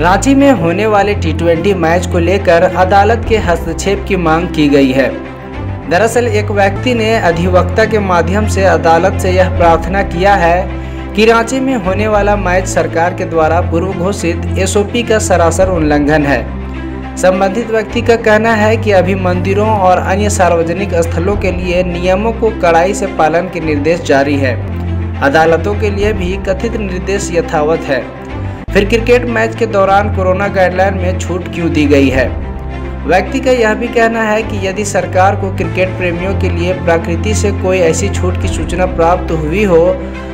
रांची में होने वाले टी मैच को लेकर अदालत के हस्तक्षेप की मांग की गई है। दरअसल, एक व्यक्ति ने अधिवक्ता के माध्यम से अदालत से यह प्रार्थना किया है कि रांची में होने वाला मैच सरकार के द्वारा पूर्व घोषित एसओपी का सरासर उल्लंघन है। संबंधित व्यक्ति का कहना है कि अभी मंदिरों और अन्य सार्वजनिक स्थलों के लिए नियमों को कड़ाई से पालन के निर्देश जारी है। अदालतों के लिए भी कथित निर्देश यथावत है। फिर क्रिकेट मैच के दौरान कोरोना गाइडलाइन में छूट क्यों दी गई है? व्यक्ति का यह भी कहना है कि यदि सरकार को क्रिकेट प्रेमियों के लिए प्रकृति से कोई ऐसी छूट की सूचना प्राप्त हुई हो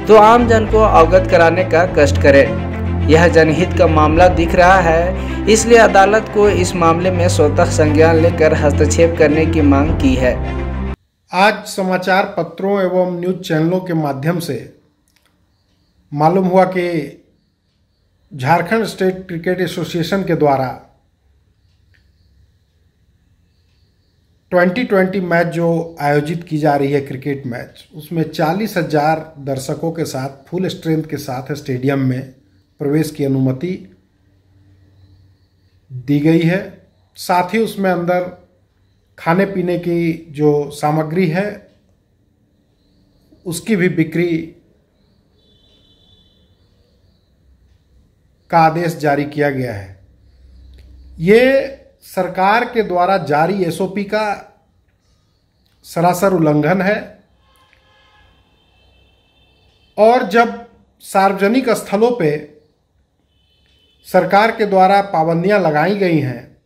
तो आम जन को अवगत कराने का कष्ट करे। यह जनहित का मामला दिख रहा है, इसलिए अदालत को इस मामले में स्वतः संज्ञान लेकर हस्तक्षेप करने की मांग की है। आज समाचार पत्रों एवं न्यूज़ चैनलों के माध्यम से मालूम हुआ कि झारखंड स्टेट क्रिकेट एसोसिएशन के द्वारा 2020 मैच जो आयोजित की जा रही है क्रिकेट मैच, उसमें चालीस हज़ार दर्शकों के साथ, फुल स्ट्रेंथ के साथ स्टेडियम में प्रवेश की अनुमति दी गई है। साथ ही उसमें अंदर खाने पीने की जो सामग्री है, उसकी भी बिक्री का आदेश जारी किया गया है। ये सरकार के द्वारा जारी एसओपी का सरासर उल्लंघन है और जब सार्वजनिक स्थलों पे सरकार के द्वारा पाबंदियाँ लगाई गई हैं,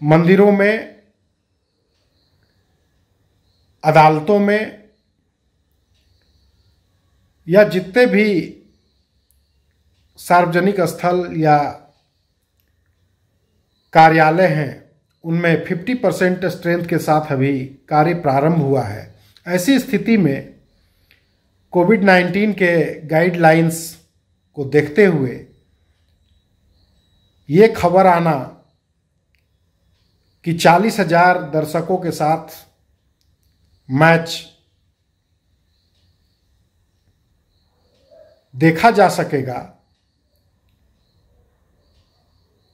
मंदिरों में, अदालतों में या जितने भी सार्वजनिक स्थल या कार्यालय हैं, उनमें 50 परसेंट स्ट्रेंथ के साथ अभी कार्य प्रारंभ हुआ है। ऐसी स्थिति में कोविड 19 के गाइडलाइंस को देखते हुए ये खबर आना कि चालीस हज़ार दर्शकों के साथ मैच देखा जा सकेगा।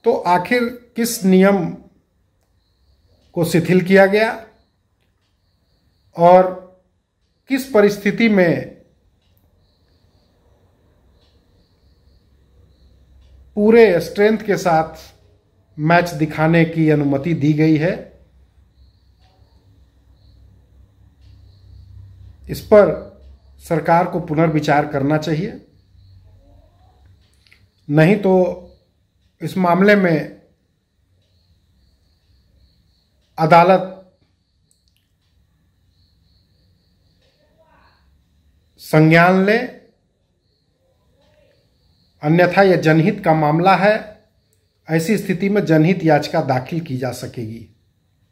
तो आखिर किस नियम को शिथिल किया गया और किस परिस्थिति में पूरे स्ट्रेंथ के साथ मैच दिखाने की अनुमति दी गई है? इस पर सरकार को पुनर्विचार करना चाहिए। नहीं तो इस मामले में अदालत संज्ञान ले, अन्यथा यह जनहित का मामला है, ऐसी स्थिति में जनहित याचिका दाखिल की जा सकेगी।